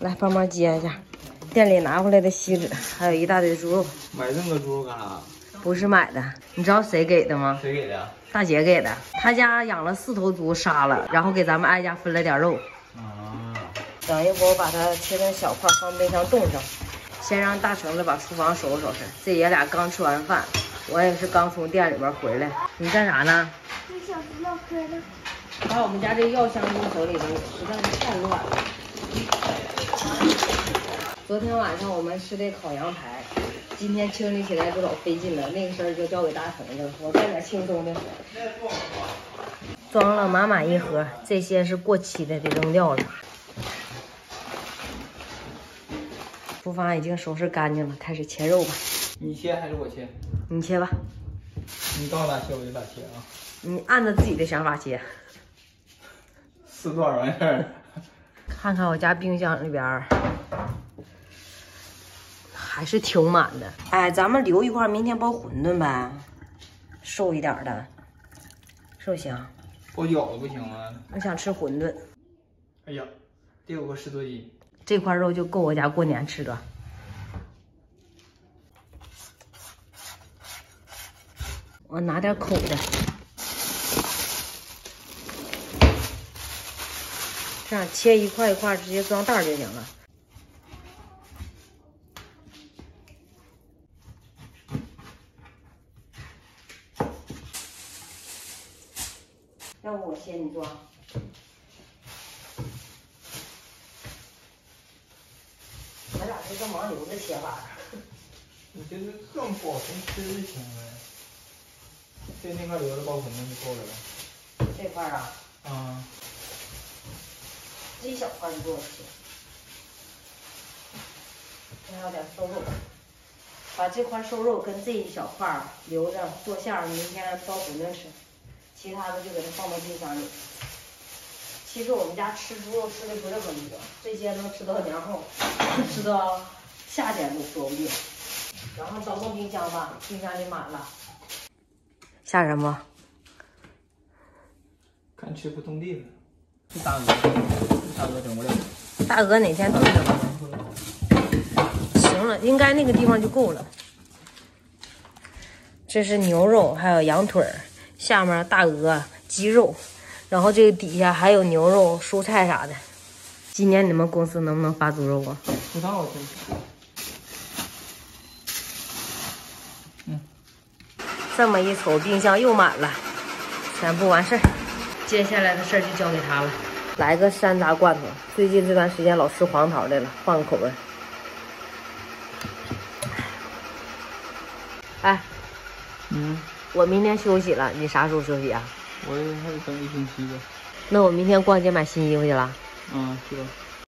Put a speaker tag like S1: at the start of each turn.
S1: 来帮忙接一下，店里拿回来的锡纸，还有一大堆猪肉，
S2: 买这么多猪肉干啥？
S1: 不是买的。你知道谁给的吗？
S2: 谁给的？
S1: 大姐给的，她家养了四头猪，杀了，然后给咱们挨家分了点肉。
S2: 啊，
S1: 等一会儿我把它切成小块，放冰箱冻上。先让大橙子把厨房收拾收拾。这爷俩刚吃完饭，我也是刚从店里边回来。你干啥呢？
S3: 这小子唠嗑呢。
S1: 把我们家这药箱扔手里头，实在是太乱了。昨天晚上我们吃的烤羊排，今天清理起来就老费劲了。那个事儿就交给大橙子了，我干点轻松的活。装了满满一盒，这些是过期的，得扔掉了。厨房已经收拾干净了，开始切肉吧。
S2: 你切还是我切？
S1: 你切吧，
S2: 你告诉咋切我就咋切啊，
S1: 你按照自己的想法切。
S2: 是多少玩意儿？
S1: 看看我家冰箱里边儿，还是挺满的。哎，咱们留一块，明天包馄饨呗，瘦一点的，是不行？
S2: 包饺子不行吗？
S1: 我想吃馄饨，
S2: 哎呀，得有个十多斤。
S1: 这块肉就够我家过年吃的。我拿点口的，这样切一块一块，直接装袋就行了。要不我切，你装。咱俩这个盲流的切法。
S2: 你这是这么包，能吃就行呗。这那块留着包馄饨就够了呗。
S1: 这块儿啊，
S2: 啊，
S1: 这一小块就够我吃。还有点瘦肉，把这块瘦肉跟这一小块留着做馅儿，明天包馄饨吃。其他的就给它放到冰箱里。其实我们家吃猪肉吃的不是很多，这些能吃到年后，吃到夏天都说不定。然后找个冰箱吧，冰箱里满了。吓人不？
S2: 看吃不动地了。这大鹅，大鹅整不了。
S1: 大鹅哪天炖着吧？行了，应该那个地方就够了。这是牛肉，还有羊腿儿，下面大鹅、鸡肉，然后这个底下还有牛肉、蔬菜啥的。今年你们公司能不能发猪肉啊？
S2: 不知道真是。
S1: 这么一瞅，冰箱又满了，全部完事儿。接下来的事儿就交给他了。来个山楂罐头，最近这段时间老吃黄桃的了，换个口味。哎，
S2: 嗯，
S1: 我明天休息了，你啥时候休息啊？
S2: 我还得等一星期呢。
S1: 那我明天逛街买新衣服去了。
S2: 嗯，是吧？